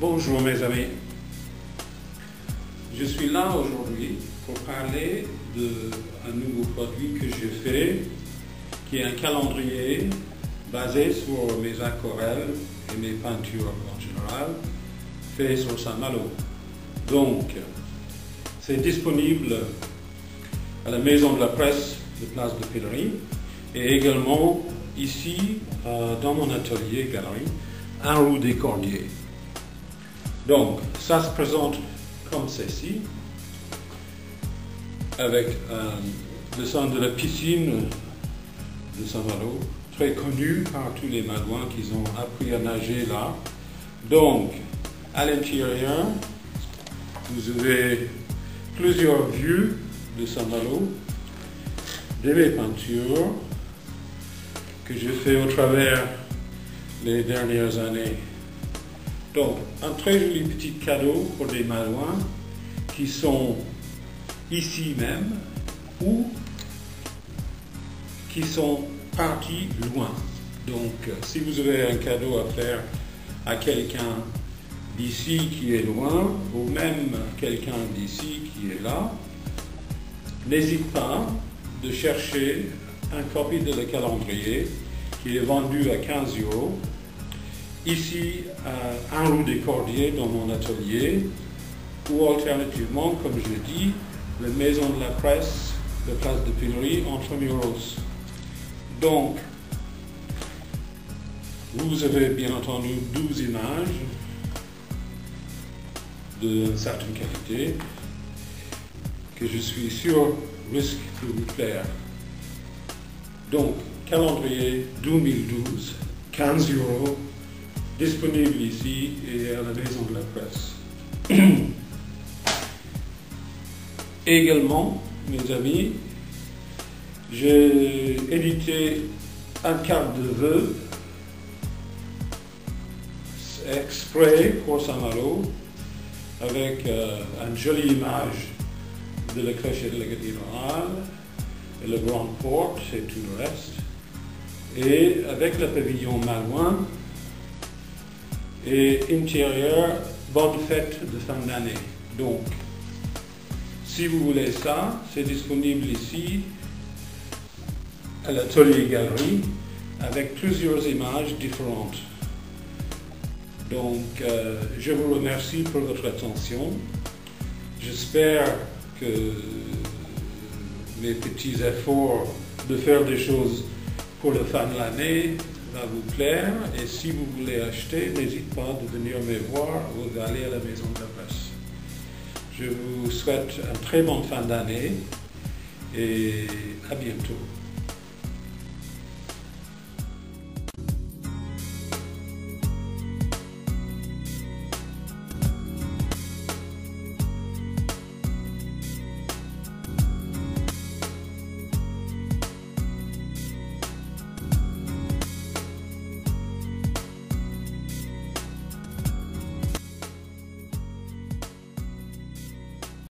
Bonjour mes amis. Je suis là aujourd'hui pour parler d'un nouveau produit que j'ai fait, qui est un calendrier basé sur mes aquarelles et mes peintures en général, fait sur Saint-Malo. Donc, c'est disponible à la Maison de la Presse de Place de Pélerie et également ici euh, dans mon atelier galerie, un roue des Cordiers. Donc, ça se présente comme ceci, avec le son de la piscine de Saint-Malo, très connu par tous les Malouins qui ont appris à nager là. Donc, à l'intérieur, vous avez plusieurs vues de Saint-Malo, de mes peintures que j'ai fait au travers les dernières années. Donc, un très joli petit cadeau pour des Malouins qui sont ici même ou qui sont partis loin. Donc, si vous avez un cadeau à faire à quelqu'un d'ici qui est loin, ou même quelqu'un d'ici qui est là, n'hésite pas de chercher un copie de le calendrier qui est vendu à 15 euros ici à un rue des Cordiers dans mon atelier, ou alternativement, comme je dis, la maison de la presse de place de Pénurie entre Muros. Donc, vous avez bien entendu 12 images de certaine qualité que je suis sûr risque de vous plaire. Donc, calendrier 2012, 15 euros disponible ici et à la maison de la presse. Également, mes amis, j'ai édité un carte de vœux exprès pour Saint-Malo avec euh, une jolie image de la crèche de la cathédrale et le grand porte et tout le reste. Et avec le pavillon malouin et intérieur, bonne fête de fin d'année. Donc, si vous voulez ça, c'est disponible ici à l'atelier galerie avec plusieurs images différentes. Donc, euh, je vous remercie pour votre attention. J'espère que mes petits efforts de faire des choses pour la fin de l'année va vous plaire. Et si vous voulez acheter, n'hésitez pas de venir me voir ou d'aller à la maison de la presse. Je vous souhaite une très bonne fin d'année et à bientôt.